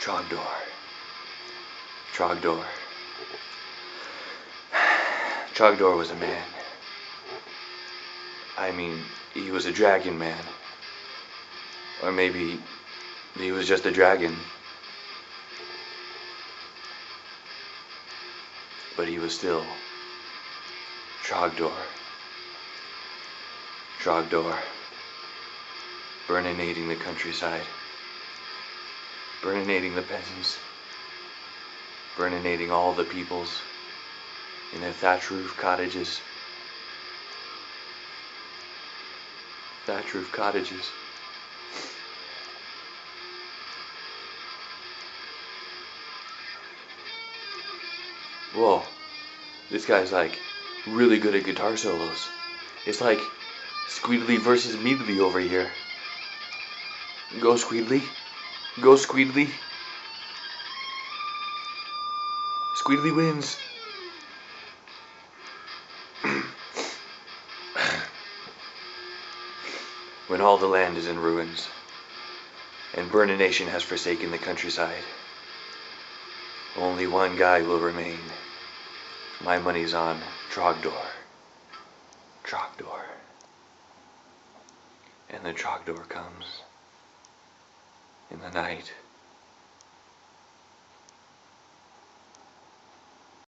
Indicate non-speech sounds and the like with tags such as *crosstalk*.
Trogdor. Trogdor. *sighs* Trogdor was a man. I mean, he was a dragon man. Or maybe he was just a dragon. But he was still Trogdor. Trogdor. Burninating the countryside. Burninating the peasants. Burninating all the peoples in their thatch roof cottages. Thatch roof cottages. Whoa, this guy's like really good at guitar solos. It's like Squeedly versus Meadly over here. Go Squeedly. Go Squeedly. Squeedly wins. *clears throat* when all the land is in ruins and Burnination has forsaken the countryside, only one guy will remain. My money's on Trogdor. Trogdor. And the Trogdor comes in the night.